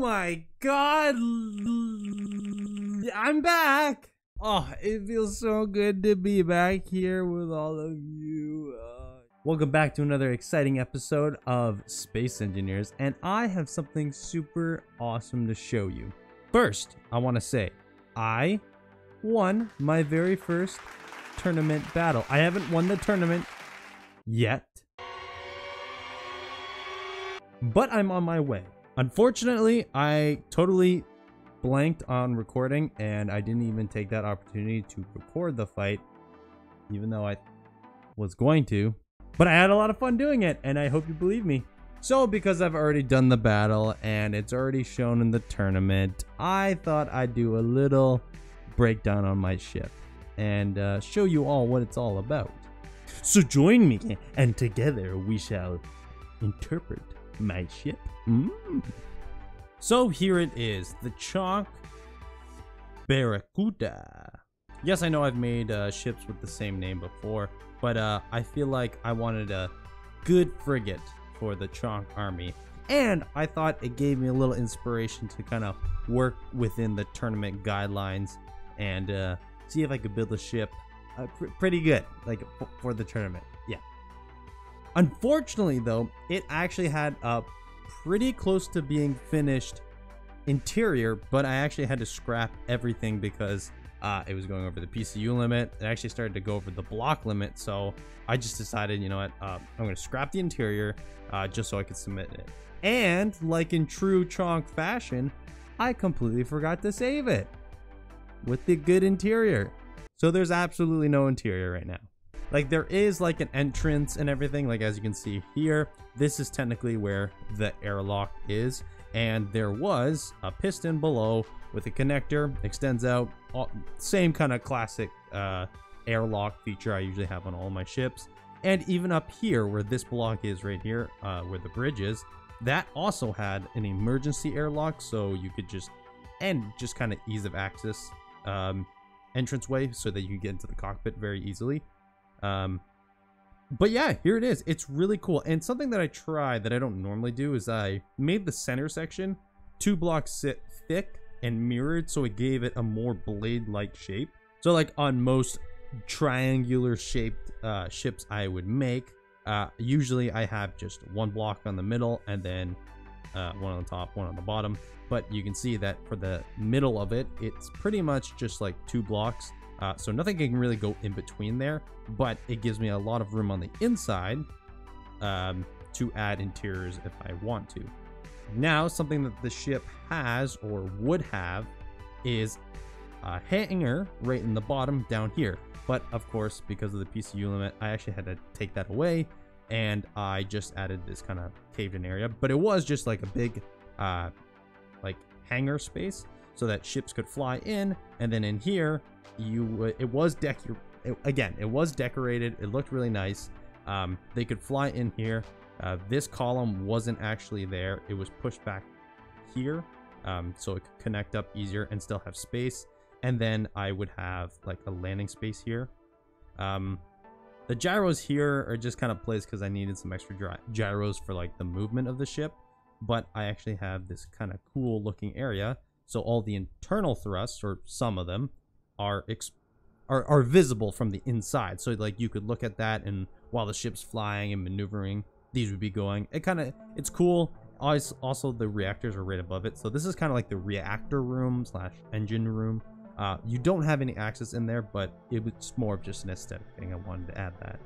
my god! I'm back! Oh, it feels so good to be back here with all of you. Uh, welcome back to another exciting episode of Space Engineers, and I have something super awesome to show you. First, I want to say, I won my very first tournament battle. I haven't won the tournament yet, but I'm on my way. Unfortunately, I totally blanked on recording and I didn't even take that opportunity to record the fight, even though I was going to. But I had a lot of fun doing it and I hope you believe me. So because I've already done the battle and it's already shown in the tournament, I thought I'd do a little breakdown on my ship and uh, show you all what it's all about. So join me and together we shall interpret my ship. Mm. So here it is, the Chonk Barracuda. Yes, I know I've made uh, ships with the same name before, but uh, I feel like I wanted a good frigate for the Chonk army. And I thought it gave me a little inspiration to kind of work within the tournament guidelines and uh, see if I could build a ship uh, pr pretty good, like for the tournament. Unfortunately, though, it actually had a pretty close to being finished interior, but I actually had to scrap everything because uh, it was going over the PCU limit. It actually started to go over the block limit, so I just decided, you know what, uh, I'm going to scrap the interior uh, just so I could submit it. And like in true Chonk fashion, I completely forgot to save it with the good interior. So there's absolutely no interior right now. Like there is like an entrance and everything, like as you can see here, this is technically where the airlock is. And there was a piston below with a connector, extends out, all, same kind of classic uh, airlock feature I usually have on all my ships. And even up here where this block is right here, uh, where the bridge is, that also had an emergency airlock so you could just, and just kind of ease of access um, entranceway so that you get into the cockpit very easily. Um, but yeah, here it is. It's really cool. And something that I try that I don't normally do is I made the center section two blocks sit thick and mirrored so it gave it a more blade-like shape. So like on most triangular shaped uh, ships I would make, uh, usually I have just one block on the middle and then uh, one on the top, one on the bottom. But you can see that for the middle of it, it's pretty much just like two blocks uh, so nothing can really go in between there, but it gives me a lot of room on the inside um, to add interiors if I want to. Now, something that the ship has or would have is a hangar right in the bottom down here. But of course, because of the PCU limit, I actually had to take that away and I just added this kind of caved in area. But it was just like a big uh, like hangar space so that ships could fly in and then in here you it was deck again it was decorated it looked really nice um, they could fly in here uh, this column wasn't actually there it was pushed back here um, so it could connect up easier and still have space and then I would have like a landing space here. Um, the gyros here are just kind of placed because I needed some extra gyros for like the movement of the ship but I actually have this kind of cool looking area so all the internal thrusts or some of them are are are visible from the inside. So like you could look at that, and while the ship's flying and maneuvering, these would be going. It kind of it's cool. Also the reactors are right above it, so this is kind of like the reactor room slash engine room. Uh, you don't have any access in there, but it was more of just an aesthetic thing. I wanted to add that.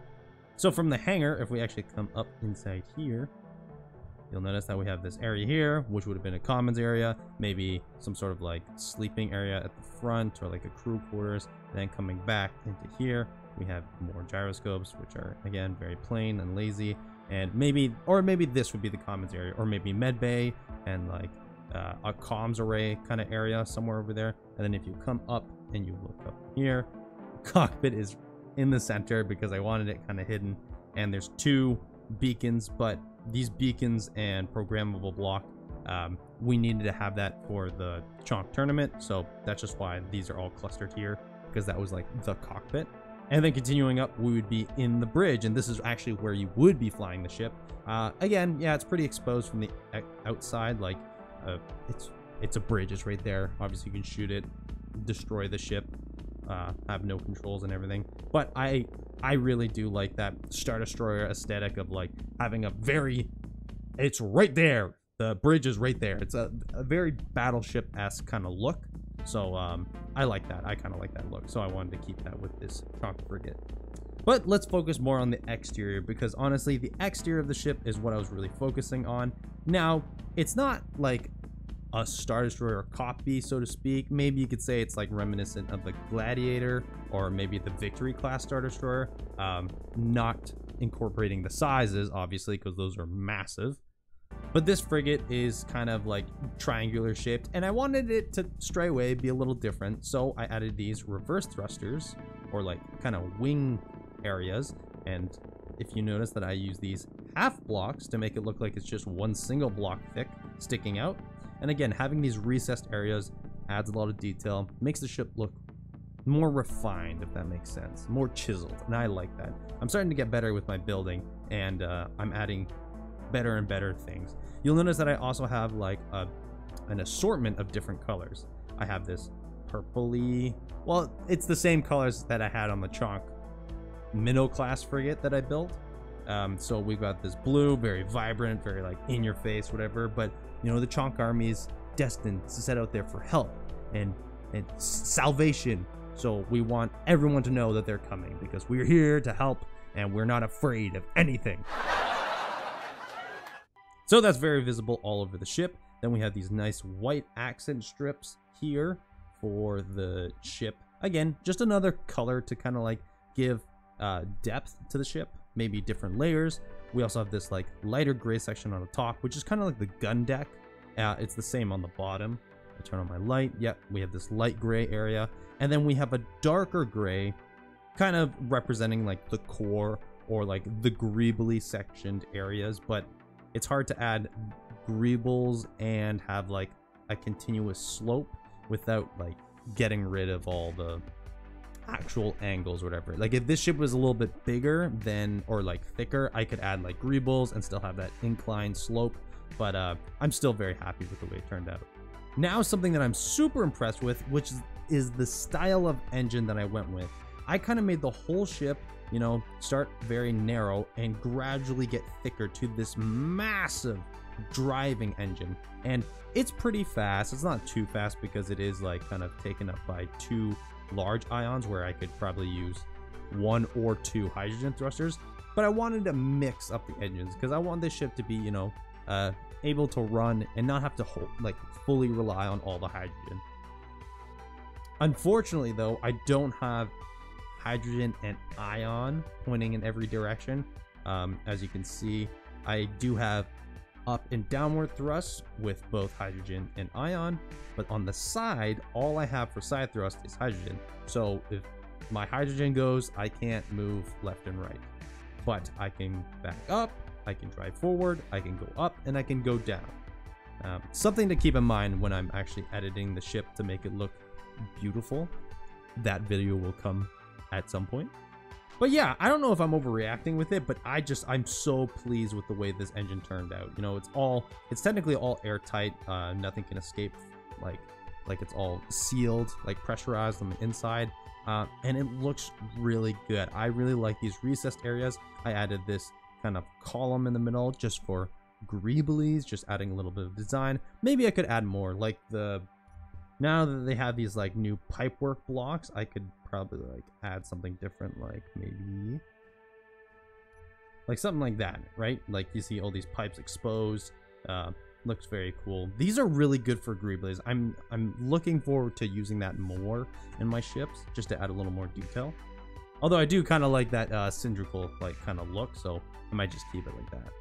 So from the hangar, if we actually come up inside here, You'll notice that we have this area here, which would have been a commons area, maybe some sort of like sleeping area at the front or like a crew quarters. then coming back into here, we have more gyroscopes, which are again very plain and lazy. And maybe, or maybe this would be the commons area, or maybe med bay and like uh, a comms array kind of area somewhere over there. And then if you come up and you look up here, cockpit is in the center because I wanted it kind of hidden. And there's two beacons, but these beacons and programmable block, um, we needed to have that for the Chonk tournament. So that's just why these are all clustered here because that was like the cockpit. And then continuing up, we would be in the bridge, and this is actually where you would be flying the ship. Uh, again, yeah, it's pretty exposed from the outside. Like, uh, it's it's a bridge. It's right there. Obviously, you can shoot it, destroy the ship, uh, have no controls and everything. But I I really do like that Star Destroyer aesthetic of like having a very, it's right there. The bridge is right there. It's a, a very battleship-esque kind of look. So um, I like that. I kind of like that look. So I wanted to keep that with this Chonk frigate. But let's focus more on the exterior because honestly, the exterior of the ship is what I was really focusing on. Now, it's not like a Star Destroyer copy, so to speak. Maybe you could say it's like reminiscent of the Gladiator or maybe the Victory class Star Destroyer. Um, not incorporating the sizes, obviously, because those are massive. But this frigate is kind of like triangular shaped, and I wanted it to stray away, be a little different. So I added these reverse thrusters, or like kind of wing areas. And if you notice that I use these half blocks to make it look like it's just one single block thick sticking out. And again, having these recessed areas adds a lot of detail, makes the ship look more refined, if that makes sense, more chiseled, and I like that. I'm starting to get better with my building, and uh, I'm adding better and better things. You'll notice that I also have like a, an assortment of different colors. I have this purpley, well, it's the same colors that I had on the Chonk middle class frigate that I built. Um, so we've got this blue, very vibrant, very like in your face, whatever. But you know, the Chonk army is destined to set out there for help and, and salvation. So we want everyone to know that they're coming because we're here to help and we're not afraid of anything. so that's very visible all over the ship. Then we have these nice white accent strips here for the ship. Again, just another color to kind of like give uh, depth to the ship, maybe different layers. We also have this like lighter gray section on the top, which is kind of like the gun deck. Uh, it's the same on the bottom. I turn on my light. Yep, we have this light gray area. And then we have a darker gray, kind of representing like the core or like the greebly sectioned areas. But it's hard to add greebles and have like a continuous slope without like getting rid of all the actual angles or whatever. Like if this ship was a little bit bigger than or like thicker, I could add like greebles and still have that inclined slope. But uh, I'm still very happy with the way it turned out. Now something that I'm super impressed with, which is, is the style of engine that I went with. I kind of made the whole ship, you know, start very narrow and gradually get thicker to this massive driving engine. And it's pretty fast. It's not too fast because it is like kind of taken up by two large ions where I could probably use one or two hydrogen thrusters. But I wanted to mix up the engines because I want this ship to be, you know, uh, able to run and not have to hold, like fully rely on all the hydrogen. Unfortunately, though, I don't have hydrogen and ion pointing in every direction. Um, as you can see, I do have up and downward thrust with both hydrogen and ion, but on the side, all I have for side thrust is hydrogen. So if my hydrogen goes, I can't move left and right. But I can back up, I can drive forward, I can go up, and I can go down. Um, something to keep in mind when I'm actually editing the ship to make it look beautiful. That video will come at some point. But yeah, I don't know if I'm overreacting with it, but I just, I'm so pleased with the way this engine turned out. You know, it's all, it's technically all airtight. Uh, nothing can escape, like, like it's all sealed, like pressurized on the inside. Uh, and it looks really good. I really like these recessed areas. I added this kind of column in the middle just for greeblies, just adding a little bit of design. Maybe I could add more, like the now that they have these like new pipework blocks, I could probably like add something different, like maybe like something like that, right? Like you see all these pipes exposed. Uh, looks very cool. These are really good for greeblies. I'm I'm looking forward to using that more in my ships, just to add a little more detail. Although I do kind of like that uh, cylindrical like kind of look, so I might just keep it like that.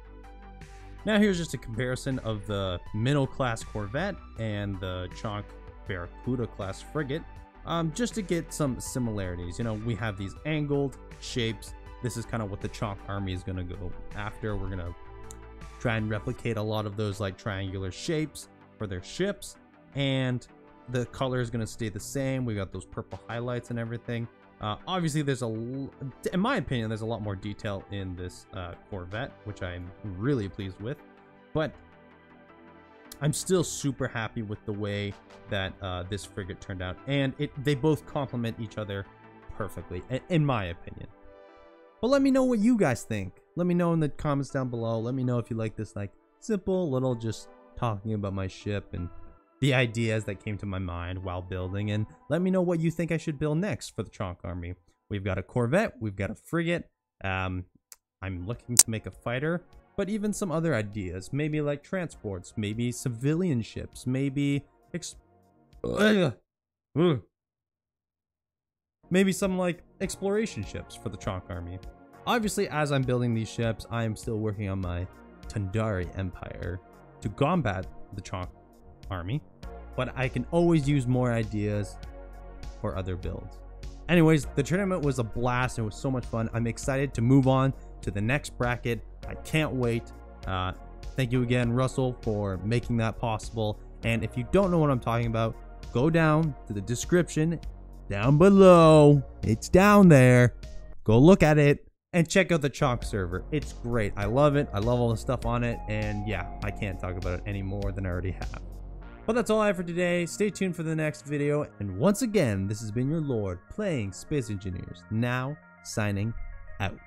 Now here's just a comparison of the middle class Corvette and the Chonk Barracuda class frigate, um, just to get some similarities. You know, we have these angled shapes. This is kind of what the Chonk army is going to go after. We're going to try and replicate a lot of those like triangular shapes for their ships. And the color is going to stay the same. We got those purple highlights and everything. Uh, obviously, there's a, in my opinion, there's a lot more detail in this uh, Corvette, which I'm really pleased with. But I'm still super happy with the way that uh, this frigate turned out, and it they both complement each other perfectly, in my opinion. But let me know what you guys think. Let me know in the comments down below. Let me know if you like this like simple little just talking about my ship and the ideas that came to my mind while building and let me know what you think I should build next for the Chonk army. We've got a corvette, we've got a frigate, um, I'm looking to make a fighter, but even some other ideas, maybe like transports, maybe civilian ships, maybe maybe some like exploration ships for the Chonk army. Obviously, as I'm building these ships, I am still working on my Tundari Empire to combat the Chonk army, but I can always use more ideas for other builds. Anyways, the tournament was a blast. It was so much fun. I'm excited to move on to the next bracket. I can't wait. Uh, thank you again, Russell, for making that possible. And if you don't know what I'm talking about, go down to the description down below. It's down there. Go look at it and check out the Chonk server. It's great. I love it. I love all the stuff on it. And yeah, I can't talk about it any more than I already have. But that's all I have for today. Stay tuned for the next video. And once again, this has been your Lord playing Space Engineers. Now, signing out.